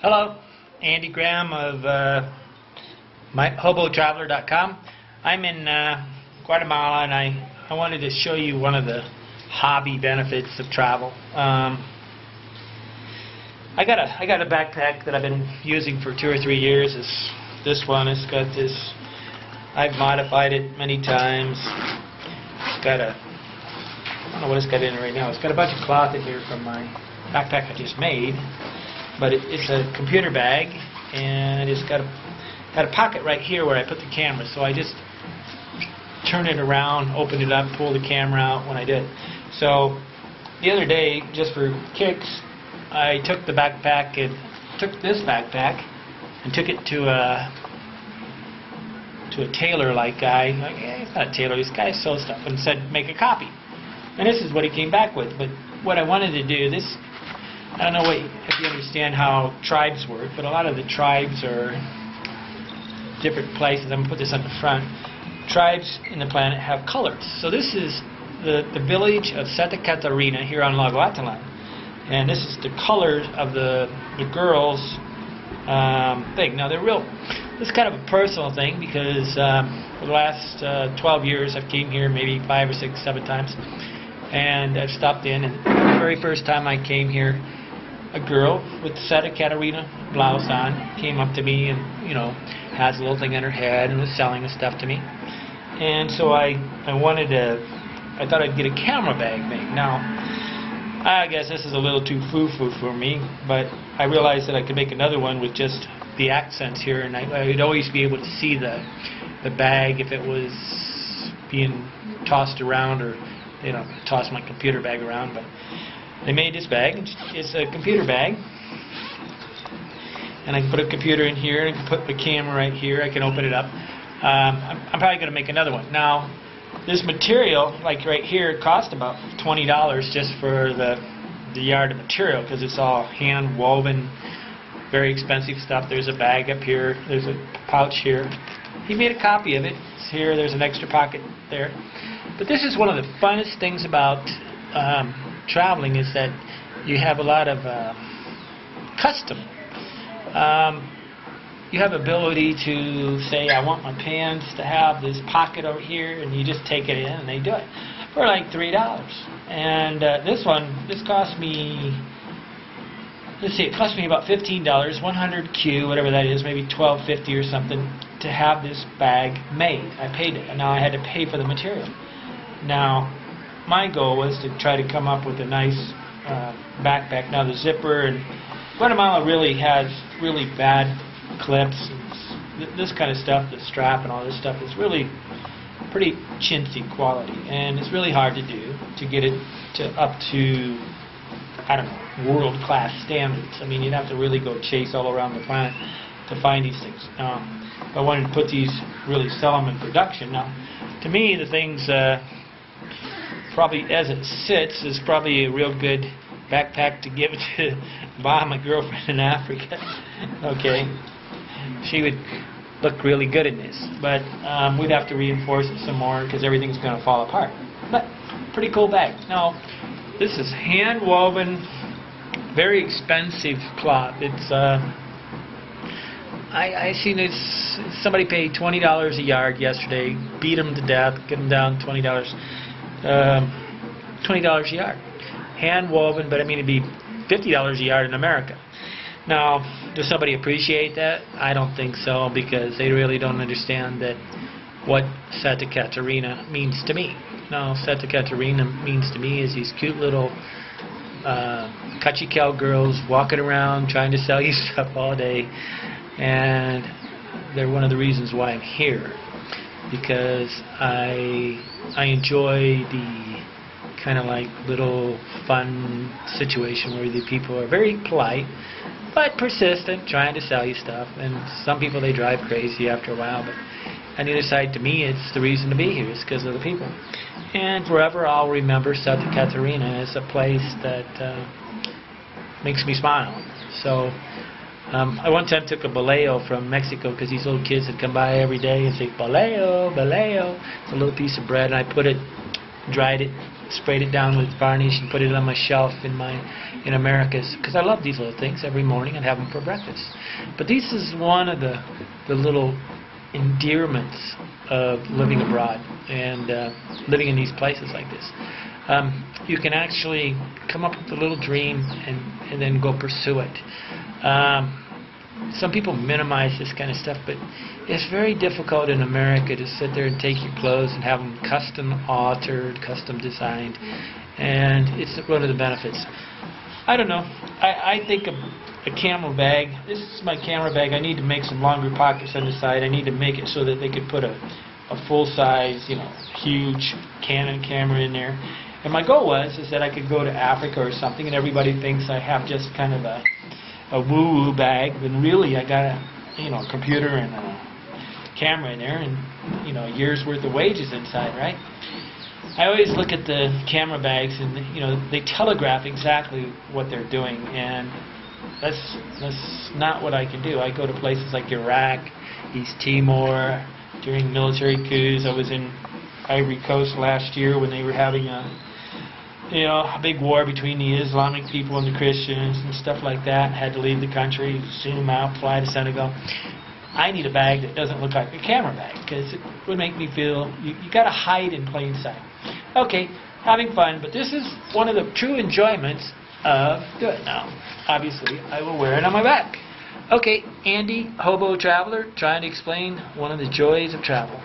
Hello, Andy Graham of uh, my, HoboTraveler.com. I'm in uh, Guatemala and I, I wanted to show you one of the hobby benefits of travel. Um, I got a I got a backpack that I've been using for two or three years. It's this one. It's got this. I've modified it many times. It's got a I don't know what it's got in it right now. It's got a bunch of cloth in here from my backpack I just made, but it, it's a computer bag and it's got a got a pocket right here where I put the camera. So I just turn it around, open it up, pull the camera out when I did. So the other day, just for kicks, I took the backpack and took this backpack and took it to a to a tailor-like guy. Like, eh, he's not a tailor. This guy sells stuff, and said make a copy. And this is what he came back with. But what I wanted to do, this, I don't know what, if you understand how tribes work, but a lot of the tribes are different places. I'm going to put this on the front. Tribes in the planet have colors. So this is the, the village of Santa Catarina here on Lago Atitlan. And this is the colors of the, the girls' um, thing. Now they're real, this is kind of a personal thing because um, for the last uh, 12 years I've came here maybe five or six, seven times and I've stopped in. And the very first time I came here, a girl with Santa Catarina blouse on came up to me and you know has a little thing on her head and was selling the stuff to me. And so I I wanted to I thought I'd get a camera bag made. Now I guess this is a little too foo-foo for me, but I realized that I could make another one with just the accents here, and I, I would always be able to see the the bag if it was being tossed around or you know, toss my computer bag around, but they made this bag. It's a computer bag. And I can put a computer in here, and I can put the camera right here. I can open it up. Um, I'm, I'm probably going to make another one. Now, this material, like right here, cost about $20 just for the, the yard of material because it's all hand woven, very expensive stuff. There's a bag up here. There's a pouch here. He made a copy of it. It's here. There's an extra pocket there. But this is one of the funnest things about um, traveling is that you have a lot of uh, custom. Um, you have ability to say, I want my pants to have this pocket over here, and you just take it in, and they do it for like three dollars. And uh, this one, this cost me. Let's see, it cost me about fifteen dollars, 100 Q, whatever that is, maybe 12.50 or something, to have this bag made. I paid it, and now I had to pay for the material. Now, my goal was to try to come up with a nice uh, backpack. Now, the zipper and Guatemala really has really bad clips and th this kind of stuff, the strap and all this stuff is really pretty chintzy quality, and it's really hard to do to get it to up to I don't know world class standards. I mean, you'd have to really go chase all around the planet to find these things. Now, I wanted to put these, really sell them in production. Now, to me, the things. Uh, probably as it sits is probably a real good backpack to give to buy my girlfriend in Africa. okay, she would look really good in this, but um, we'd have to reinforce it some more because everything's going to fall apart. But pretty cool bag. Now, this is hand woven, very expensive cloth. It's uh, I I seen this. Somebody paid twenty dollars a yard yesterday. Beat them to death. Get them down twenty dollars um, $20 a yard. Hand woven, but I mean it'd be $50 a yard in America. Now, does somebody appreciate that? I don't think so because they really don't understand that what Santa Catarina means to me. Now, Santa Catarina means to me is these cute little uh, Kachikel girls walking around trying to sell you stuff all day, and they're one of the reasons why I'm here because I I enjoy the kind of like little fun situation where the people are very polite but persistent, trying to sell you stuff. And some people they drive crazy after a while, but on the other side, to me, it's the reason to be here. It's because of the people. And forever, I'll remember Santa Catarina as a place that uh, makes me smile. So. Um, I one time took a boleo from Mexico because these little kids would come by every day and say, boleo, boleo. It's a little piece of bread, and I put it, dried it, sprayed it down with varnish and put it on my shelf in my in America's because I love these little things. Every morning I'd have them for breakfast. But this is one of the the little endearments of living abroad and uh, living in these places like this. Um, you can actually come up with a little dream and, and then go pursue it. Um, some people minimize this kind of stuff, but it's very difficult in America to sit there and take your clothes and have them custom altered, custom designed, and it's one of the benefits. I don't know. I, I think a, a camel bag. This is my camera bag. I need to make some longer pockets on the side. I need to make it so that they could put a, a full size, you know, huge Canon camera in there. And my goal was is that I could go to Africa or something, and everybody thinks I have just kind of a a woo-woo bag, when really I got a you know computer and a camera in there, and you know a year's worth of wages inside, right? I always look at the camera bags, and you know they telegraph exactly what they're doing, and that's that's not what I can do. I go to places like Iraq, East Timor, during military coups. I was in Ivory Coast last year when they were having a you know, a big war between the Islamic people and the Christians and stuff like that. Had to leave the country, zoom out, fly to Senegal. I need a bag that doesn't look like a camera bag because it would make me feel you, you got to hide in plain sight. Okay, having fun, but this is one of the true enjoyments of do it now. Obviously, I will wear it on my back. Okay, Andy, hobo traveler, trying to explain one of the joys of travel.